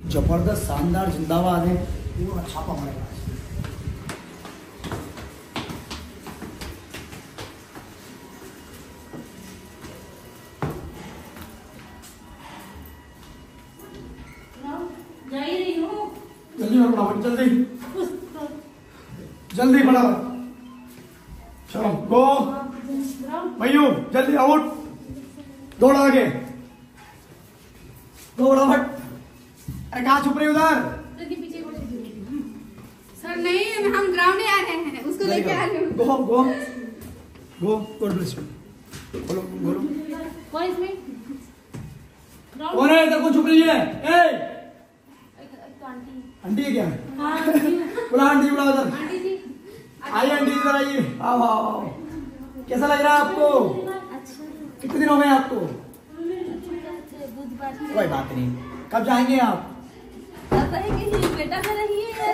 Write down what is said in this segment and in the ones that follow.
ज़बरदस्त शानदार जिंदाबाद है। वो छापा मारेगा। जा ही रही हूँ। जल्दी करो फटाफट जल्दी। जल्दी फटाफट। चलो गो मयू जल्दी आउट दौड़ आगे। दो फटाफट। अरे कहाँ छुप रही उधर। सर नहीं हम ग्राउंड आ रहे हैं उसको लेके आ रहे हूँ। Go go go God bless you बोलो बोलो कौन है इधर कौन छुप रही है। ए आंटी। है क्या? हाँ बुला आंटी बुला उधर। आइए आंटी इधर आइए। आओ आओ आओ। कैसा लग रहा है आपको? अच्छा। कितने दिन हो गए आपको कोई बात नहीं। कब जाएँगे आप? रहेंगे बेटा रही है।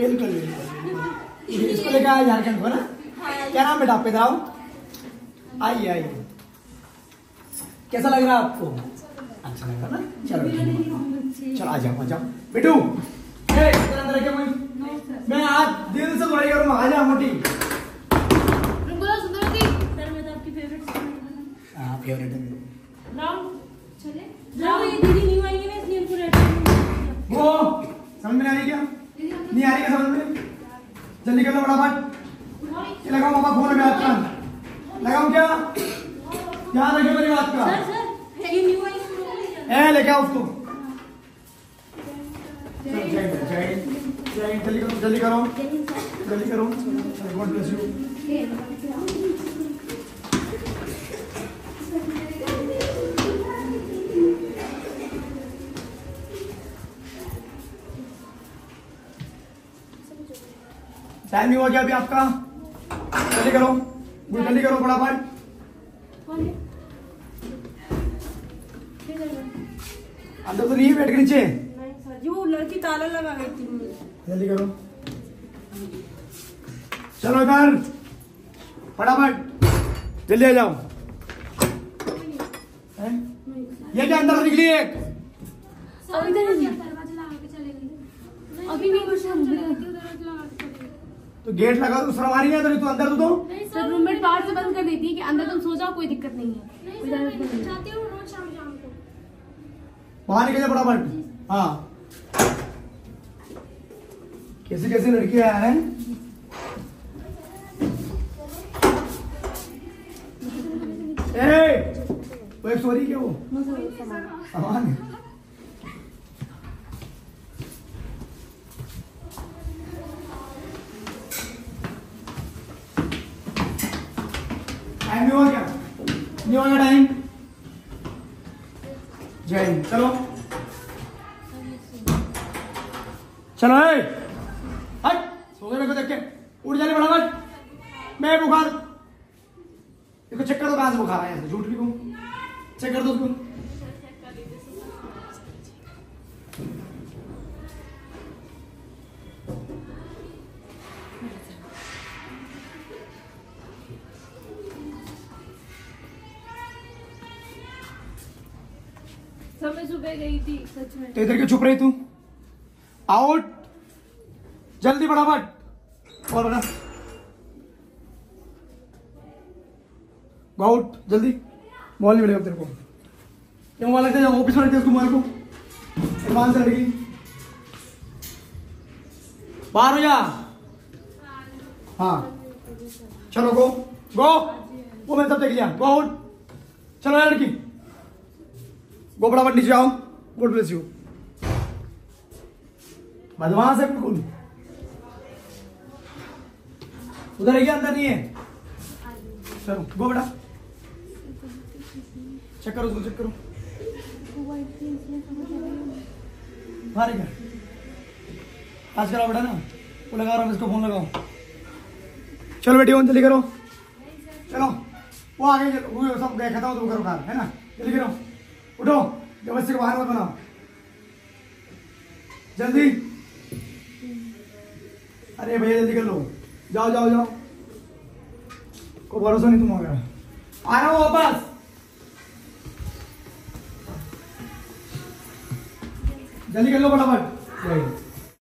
बिल्कुल बिल्कुल। इसको लेकर आए झारखंड को ना? क्या नाम बेटा आपके दाओ आइए आइए। कैसा लग रहा है आपको? अच्छा लग रहा ना? चलो चलो आ जाओ आ जाओ। बेटू मैं आज दिल से बुराई करूँगा। आ जा मोटी। मैं तो आपकी फेवरेट हाँ। फेवरेट है। मेरी। चले। जाओ ये दीदी न्यू आई है वो समझ में नहीं आ रही क्या? नहीं आ रही क्या समझ में? जल्दी कर लो फटाफट। ये लगाओ पापा फ़ोन लगा आपका। लगाऊँ क्या? ध्यान रखिए मेरी बात का। है ए लेके आओ उसको। जल्दी करो जल्दी करो। गॉड ब्लेस यू टाइम नहीं हुआ क्या अभी आपका। जल्दी करो। जल्दी करो फटाफट अंदर तो नहीं बैठ के नीचे। जल्दी करो। चलो इधर। फटाफट जल्दी आ जाओ। ये क्या अंदर निकली एक ही? गए अभी भी कुछ हम दरवाज़ा लगा के चले गए तो गेट लगा तो शर्म आ रही है तो तू अंदर तो दो। सर रूममेट बाहर से बंद कर देती है कि अंदर तुम सो जाओ कोई दिक्कत नहीं है। नहीं सर मैं चाहती हूँ रोज शाम शाम को। बाहर निकल जा फटाफट हाँ। कैसी कैसी लड़कियाँ हैं? ए, वो एक सॉरी क्या वो। सामान है। नहीं हुआ क्या? नहीं हुआ टाइम जय हिंद। चलो। चलो हट! सो गए मेरे को देख के। उठ जाने फटाफट। मैं बुखार। देखो, चेक कर दो कहाँ से बुखार आया। है झूठ भी कहूँ। चेक कर दो उसको। मैं सुबह गई थी, सच में। तो इधर क्यों छुप रही तू? आउट जल्दी फटाफट। और बना। आउट, जल्दी। मोबाइल नहीं मिलेगा तेरे को। ये मोबाइल रखते जाओ ऑफ़िस में रखते उसको मोबाइल को। ईमान से लड़की बाहर हो जा। हाँ। चलो, गो। गो। वो मैंने तब देख लिया गो आउट। चलो, लड़की। गो फटाफट नीचे आओ गुड ब्लेस यू बदमाश है बिल्कुल। उधर है क्या? अंदर नहीं है? चलो, गो बेटा। चेक करो उसको चेक करो। बाहर क्या? आज करो बेटा ना। वो लगा रहा हूँ, इसको फ़ोन लगाओ। चलो बेटी जल्दी करो। चलो, वो आगे वो सब था तो करो कार है ना? जल्दी करो। उठो ज़बरदस्ती को बाहर मत बनाओ। जल्दी। अरे भैया, जल्दी कर लो। जाओ जाओ जाओ। को भरोसा नहीं तुम वगैरह आ रहा हूँ वापस। जल्दी कर लो फटाफट।